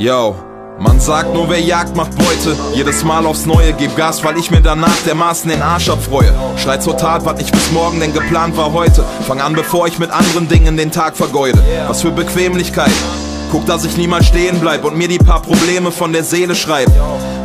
Yo, man sagt nur wer Jagd macht Beute. Jedes Mal aufs Neue, gib Gas, weil ich mir danach dermaßen den Arsch abfreue. Schreit zur Tat, was ich bis morgen denn geplant war heute. Fang an, bevor ich mit anderen Dingen den Tag vergeude. Was für Bequemlichkeit. Guck, dass ich niemals stehen bleib und mir die paar Probleme von der Seele schreib.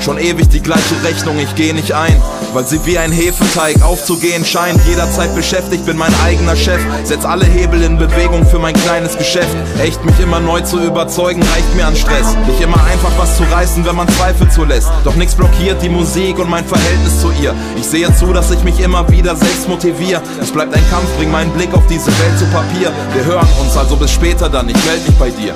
Schon ewig die gleiche Rechnung, ich geh nicht ein, weil sie wie ein Hefeteig aufzugehen scheint. Jederzeit beschäftigt, bin mein eigener Chef, setz alle Hebel in Bewegung für mein kleines Geschäft. Echt mich immer neu zu überzeugen, reicht mir an Stress. Nicht immer einfach was zu reißen, wenn man Zweifel zulässt. Doch nichts blockiert die Musik und mein Verhältnis zu ihr. Ich sehe zu, dass ich mich immer wieder selbst motiviere. Es bleibt ein Kampf, bring meinen Blick auf diese Welt zu Papier. Wir hören uns, also bis später dann, ich meld mich bei dir.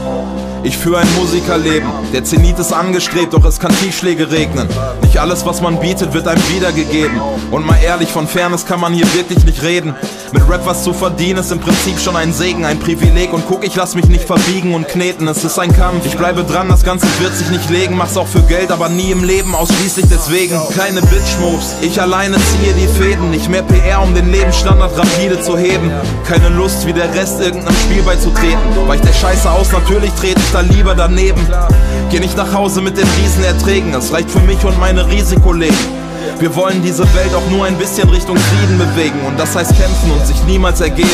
ich führe ein Musikerleben. Der Zenit ist angestrebt, doch es kann Tiefschläge regnen. Nicht alles, was man bietet, wird einem wiedergegeben. Und mal ehrlich, von Fairness kann man hier wirklich nicht reden. Mit Rap was zu verdienen ist im Prinzip schon ein Segen, ein Privileg. Und guck, ich lass mich nicht verbiegen und kneten, es ist ein Kampf. Ich bleibe dran, das Ganze wird sich nicht legen. Mach's auch für Geld, aber nie im Leben ausschließlich deswegen. Keine Bitch-Moves, ich alleine ziehe die Fäden. Nicht mehr PR, um den Lebensstandard rapide zu heben. Keine Lust, wie der Rest irgendeinem Spiel beizutreten. Weicht der Scheiße aus, natürlich trete da lieber daneben. Geh nicht nach Hause mit den Riesenerträgen, es reicht für mich und meine Risikoleben. Wir wollen diese Welt auch nur ein bisschen Richtung Frieden bewegen und das heißt kämpfen und sich niemals ergeben.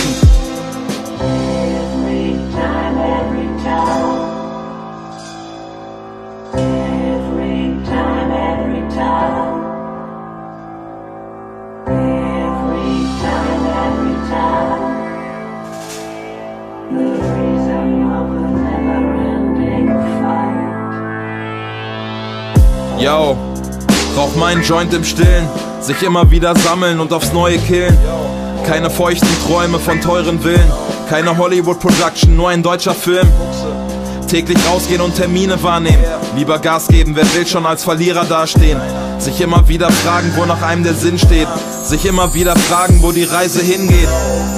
Yo, rauch meinen Joint im Stillen, sich immer wieder sammeln und aufs Neue killen. Keine feuchten Träume von teuren Villen, keine Hollywood-Production, nur ein deutscher Film. Täglich rausgehen und Termine wahrnehmen, lieber Gas geben, wer will schon als Verlierer dastehen. Sich immer wieder fragen, wo nach einem der Sinn steht. Sich immer wieder fragen, wo die Reise hingeht.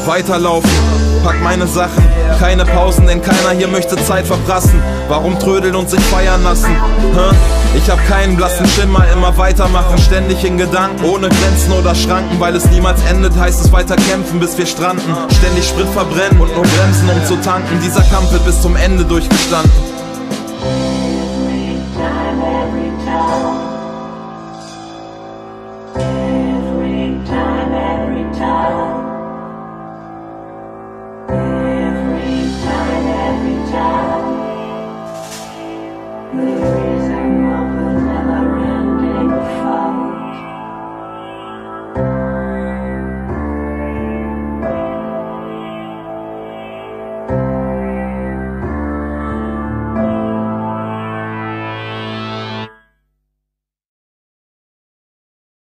Weiterlaufen, pack meine Sachen. Keine Pausen, denn keiner hier möchte Zeit verprassen. Warum trödeln und sich feiern lassen? Hä? Ich hab keinen blassen Schimmer, immer weitermachen, ständig in Gedanken. Ohne Grenzen oder Schranken, weil es niemals endet, heißt es weiter kämpfen, bis wir stranden. Ständig Sprit verbrennen und nur bremsen, um zu tanken. Dieser Kampf wird bis zum Ende durchgestanden.